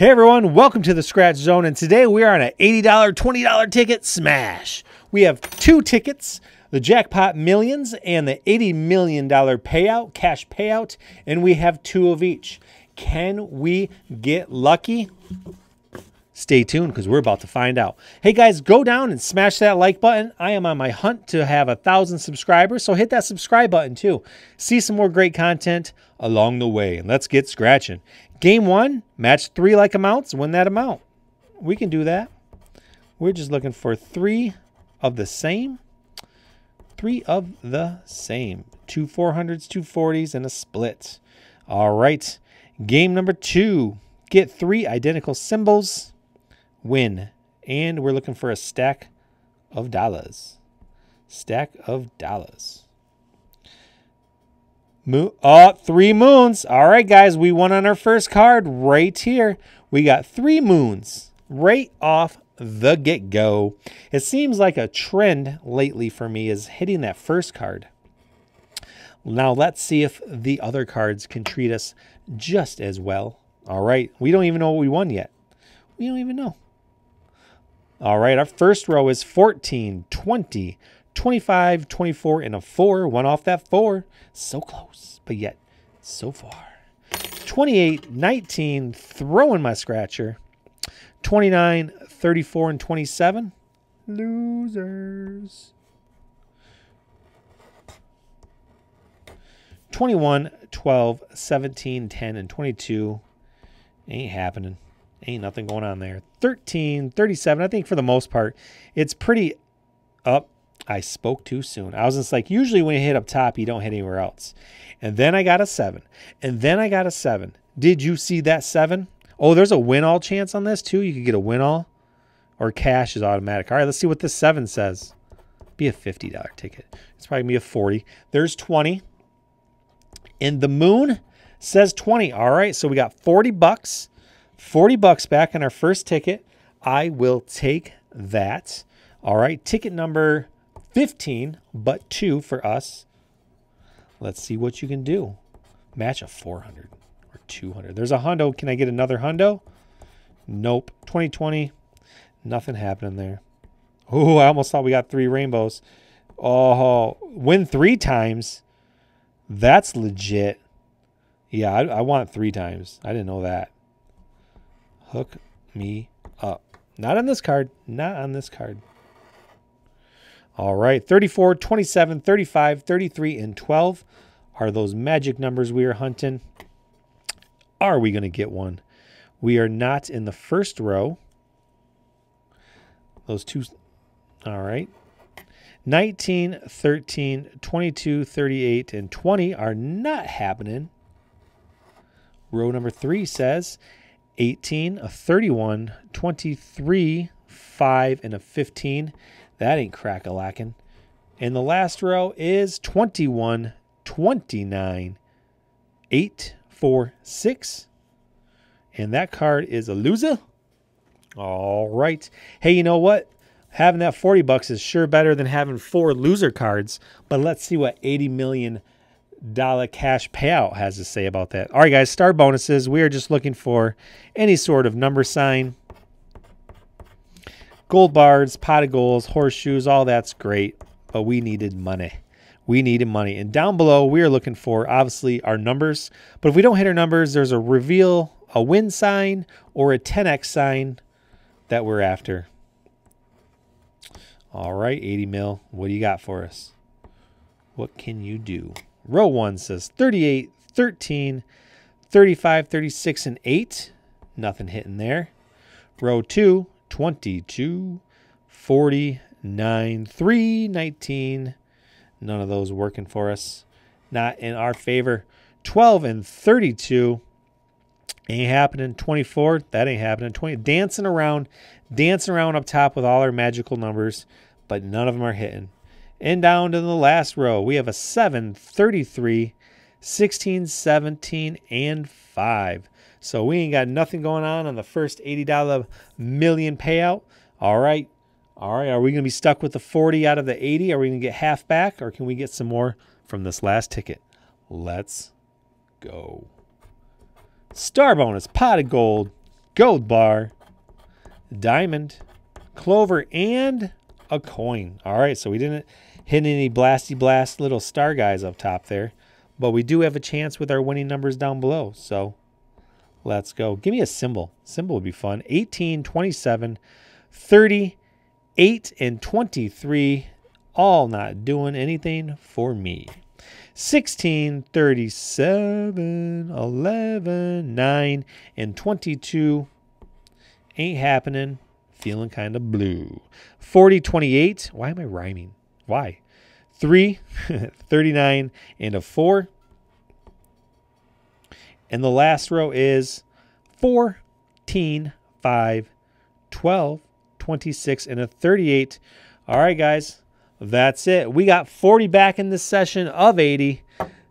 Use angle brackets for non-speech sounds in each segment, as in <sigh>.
Hey everyone, welcome to the Scratch Zone, and today we are on an $80, $20 ticket smash. We have two tickets, the Jackpot Millions and the $80 million payout, cash payout, and we have two of each. Can we get lucky? Stay tuned because we're about to find out. Hey guys, go down and smash that like button. I am on my hunt to have a thousand subscribers, so hit that subscribe button too. See some more great content along the way, and let's get scratching. Game one, match three like amounts, win that amount. We can do that. We're just looking for three of the same. Three of the same. Two 400s, two 40s, and a split. All right. Game number two. Get three identical symbols. Win. And we're looking for a stack of dollars. Stack of dollars. Moon, oh, uh, three moons. All right, guys, we won on our first card right here. We got three moons right off the get go. It seems like a trend lately for me is hitting that first card. Now, let's see if the other cards can treat us just as well. All right, we don't even know what we won yet. We don't even know. All right, our first row is 14, 20, 25, 24, and a 4. One off that 4. So close, but yet so far. 28, 19, throwing my scratcher. 29, 34, and 27. Losers. 21, 12, 17, 10, and 22. Ain't happening. Ain't nothing going on there. 13, 37. I think for the most part, it's pretty up I spoke too soon. I was just like, usually when you hit up top, you don't hit anywhere else. And then I got a seven. And then I got a seven. Did you see that seven? Oh, there's a win all chance on this too. You could get a win all or cash is automatic. All right, let's see what this seven says. Be a $50 ticket. It's probably be a 40. There's 20. And the moon says 20. All right, so we got 40 bucks. 40 bucks back on our first ticket. I will take that. All right, ticket number 15, but two for us. Let's see what you can do. Match a 400 or 200. There's a hundo. Can I get another hundo? Nope. 2020, nothing happening there. Oh, I almost thought we got three rainbows. Oh, win three times. That's legit. Yeah, I, I want three times. I didn't know that. Hook me up. Not on this card. Not on this card. All right, 34, 27, 35, 33, and 12 are those magic numbers we are hunting. Are we going to get one? We are not in the first row. Those two, all right. 19, 13, 22, 38, and 20 are not happening. Row number three says 18, a 31, 23, 5, and a 15. That ain't crack a lacking. And the last row is 21, 29, 8, 4, 6. And that card is a loser. All right. Hey, you know what? Having that 40 bucks is sure better than having four loser cards. But let's see what 80 million dollar cash payout has to say about that. All right, guys, star bonuses. We are just looking for any sort of number sign Gold bars, pot of goals, horseshoes, all that's great, but we needed money. We needed money. And down below, we are looking for obviously our numbers. But if we don't hit our numbers, there's a reveal, a win sign, or a 10x sign that we're after. All right, 80 mil. What do you got for us? What can you do? Row one says 38, 13, 35, 36, and 8. Nothing hitting there. Row two, 22, 49, 3, 19. None of those working for us. Not in our favor. 12 and 32. Ain't happening. 24. That ain't happening. 20. Dancing around. Dancing around up top with all our magical numbers. But none of them are hitting. And down to the last row. We have a 7, 33, 16, 17, and 5. So we ain't got nothing going on on the first $80 million payout. All right. All right. Are we going to be stuck with the 40 out of the 80? Are we going to get half back or can we get some more from this last ticket? Let's go. Star bonus, pot of gold, gold bar, diamond, clover, and a coin. All right, so we didn't hit any blasty blast little star guys up top there, but we do have a chance with our winning numbers down below. So let's go. Give me a symbol. Symbol would be fun. 18, 27, 30, 8, and 23. All not doing anything for me. 16, 37, 11, 9, and 22. Ain't happening. Feeling kind of blue. 40, 28. Why am I rhyming? Why? 3, <laughs> 39, and a 4. And the last row is 14, 5, 12, 26, and a 38. All right, guys. That's it. We got 40 back in this session of 80.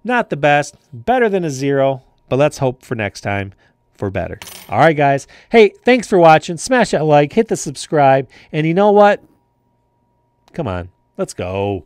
Not the best, better than a zero, but let's hope for next time for better. All right, guys. Hey, thanks for watching. Smash that like, hit the subscribe, and you know what? Come on, let's go.